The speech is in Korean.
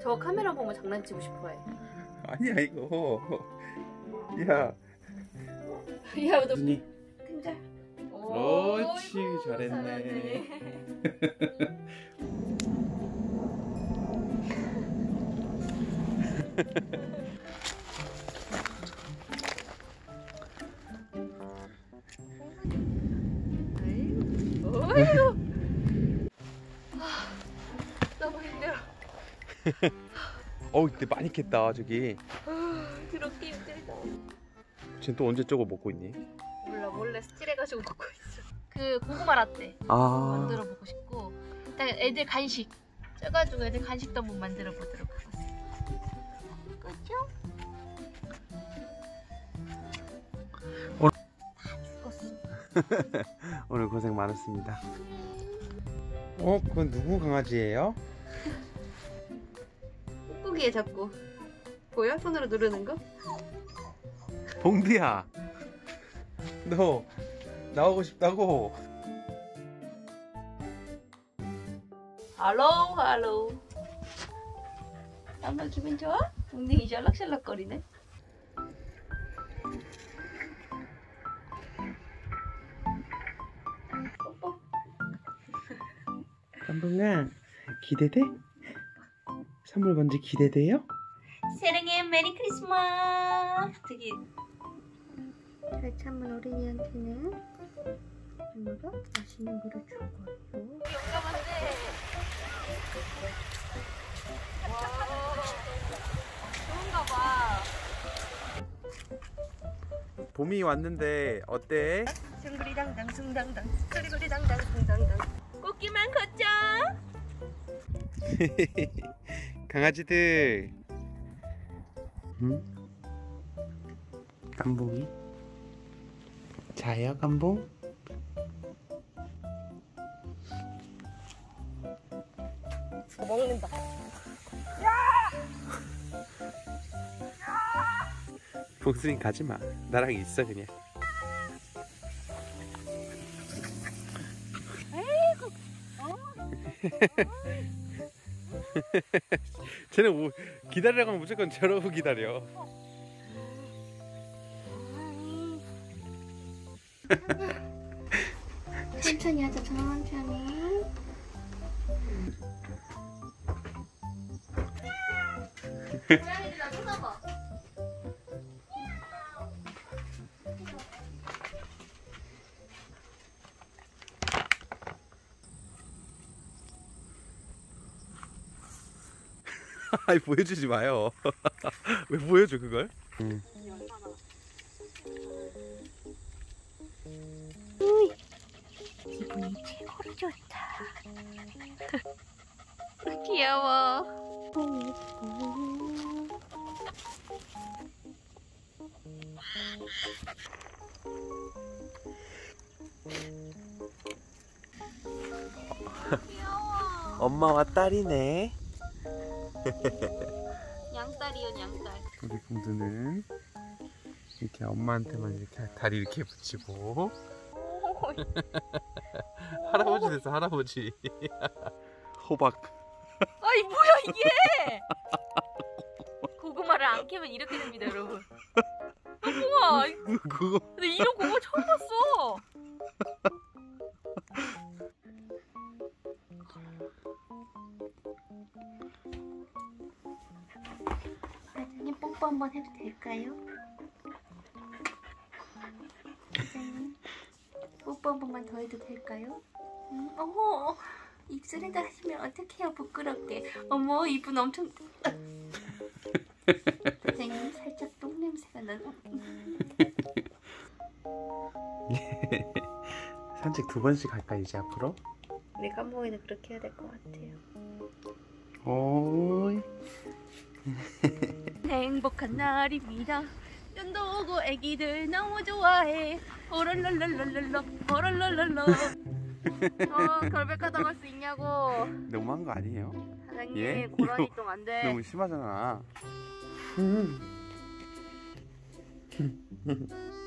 저 카메라 보고 장난치고 싶어해. 아니야 이거 야 야, 너 눈이. 그렇지, 어이구, 잘했네. 어이구. 아, 너무 힘들어. 어우 근데 많이 캤다 저기 아, 그렇게 힘들다. 쟤또 언제 저거 먹고 있니? 몰라 몰래 스틸해가지고 먹고 있어. 그 고구마 라떼 아 만들어 보고 싶고 일단 애들 간식 쪄가지고 애들 간식도 한번 만들어 보도록 하겠습니다. 그죠? 오늘- 다 죽었어. 오늘 고생 많았습니다 어? 그건 누구 강아지예요? 꾹꾹이에 자꾸 보여? 손으로 누르는 거? 봉두야 너 나오고 싶다고 할로 할로 엄마 기분 좋아? 웅댕이 샬락샬락거리네 깜봉아 기대돼? 선물 뭔지 기대돼요? 사랑해 메리 크리스마스 저기 잘 참은 어린이한테는 엄마가 맛있는 거를 줄 거예요 용감한데 좋은가 봐 봄이 왔는데 어때? 숭구리당당 숭당당 숭구리당당 숭당당 꽃기만 걷자 강아지들. 응? 깜봉이? 자요 깜봉? 먹는다. 복순이 가지마. 나랑 있어 그냥 쟤는 오, 기다리라고 하면 무조건 저러고 기다려. 천천히 하자 천천히. 고양이 아이 보여주지 마요. 왜 보여줘 그걸? 기분이 최고로 좋다. 귀여워 귀여워. 엄마와 딸이네 양딸이요 양딸. 우리 공주는 이렇게 엄마한테만 이렇게 다리 이렇게 붙이고. 할아버지 됐어 할아버지. 호박. 아이 뭐야 이게? 고구마를 안 캐면 이렇게 됩니다 여러분. 그거 근데 이런 고구마 처음 봤어 뽀뽀 한번 해도 될까요? 사장님 뽀뽀 한 번만 더 해도 될까요? 음, 어머 입술에다 하시면 어떡해요 부끄럽게 어머 이분 엄청 사장님 살짝 똥 냄새가 나는 산책 두 번씩 할까 이제 앞으로? 우리 깜봉이는 그렇게 해야 될 것 같아요 오이 행복한 날입니다. 눈도 오고 애기들 너무 좋아해. 오랄랄랄랄랄라 오랄랄랄라 어 결백하다 갈수 있냐고. 너무한 거 아니에요? 사장님 예? 고라니 똥 안돼. 너무 심하잖아